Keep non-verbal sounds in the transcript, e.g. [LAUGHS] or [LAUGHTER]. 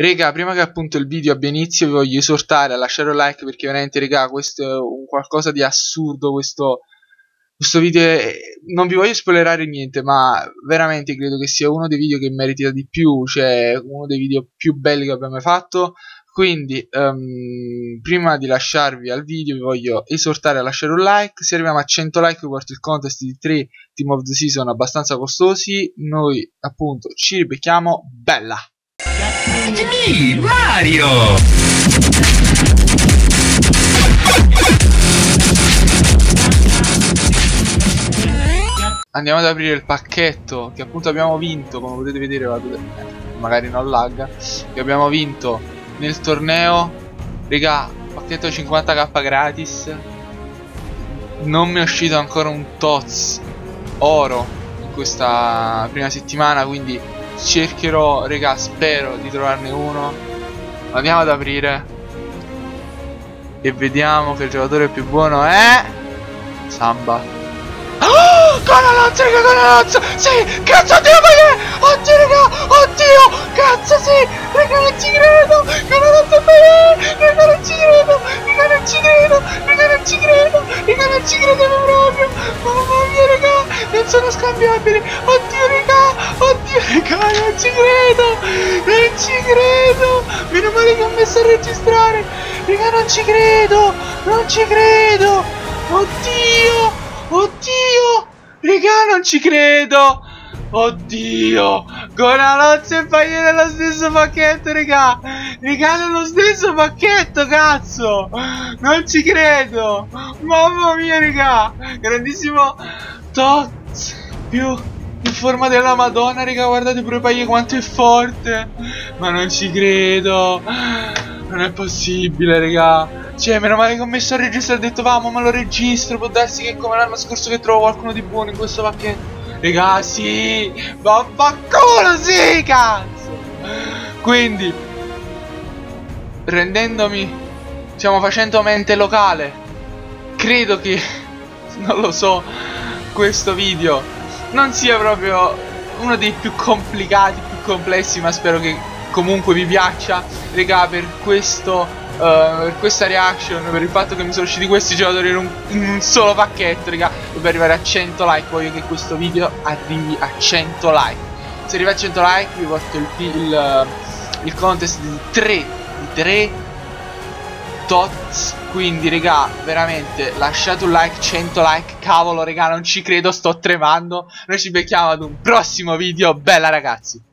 Rega, prima che appunto il video abbia inizio vi voglio esortare a lasciare un like perché veramente, rega, questo è un qualcosa di assurdo, questo, questo video è... non vi voglio spoilerare niente, ma veramente credo che sia uno dei video che merita di più, cioè uno dei video più belli che abbiamo mai fatto. Quindi, um, prima di lasciarvi al video, vi voglio esortare a lasciare un like. Se arriviamo a 100 like, porto il contest di 3 Team of the Season abbastanza costosi. Noi, appunto, ci ribecchiamo. Bella! Mario! Andiamo ad aprire il pacchetto che appunto abbiamo vinto, come potete vedere, magari non lagga, che abbiamo vinto nel torneo. Raga, pacchetto 50k gratis. Non mi è uscito ancora un Toz oro in questa prima settimana, quindi cercherò, raga, spero di trovarne uno. Andiamo ad aprire. E vediamo che il giocatore più buono è... Samba. Oh, Canalazzo, raga, Canalazzo! Sì! Cazzo, oddio, ma. Oddio, raga! Oddio! Cazzo, sì! Raga, non ci credo! Canalazzo, bene! Raga, non ci credo! Raga, non ci credo! Raga, non ci credo! Raga, non ci credo proprio! Mamma mia, raga! Non sono scambiabili! Oddio, raga! [LAUGHS] Raga, non ci credo! Non ci credo! Meno male che ho messo a registrare! Raga, non ci credo! Non ci credo! Oddio! Oddio! Raga, non ci credo! Oddio! Gonalozzo e Paglia nello stesso pacchetto, raga! Raga, nello stesso pacchetto, cazzo! Non ci credo! Mamma mia, raga! Grandissimo Tots più in forma della Madonna, raga, guardate pure Paglia quanto è forte! Ma non ci credo! Non è possibile, raga! Cioè, meno male che ho messo a registrare e ho detto, vamo, ma lo registro. Può darsi che come l'anno scorso che trovo qualcuno di buono in questo pacchetto. Raga, sì, vaffanculo, sì, cazzo. Quindi, rendendomi, stiamo facendo mente locale. Credo che, [LAUGHS] non lo so, questo video non sia proprio uno dei più complicati, più complessi, ma spero che comunque vi piaccia. Raga, per questo uh, per questa reaction, per il fatto che mi sono usciti questi giocatori in un, in un solo pacchetto, raga, per arrivare a 100 like, voglio che questo video arrivi a 100 like. Se arriva a 100 like vi porto il, il, il contest di 3, di 3 tots. Quindi raga veramente lasciate un like 100 like cavolo raga non ci credo sto tremando. Noi ci becchiamo ad un prossimo video. Bella ragazzi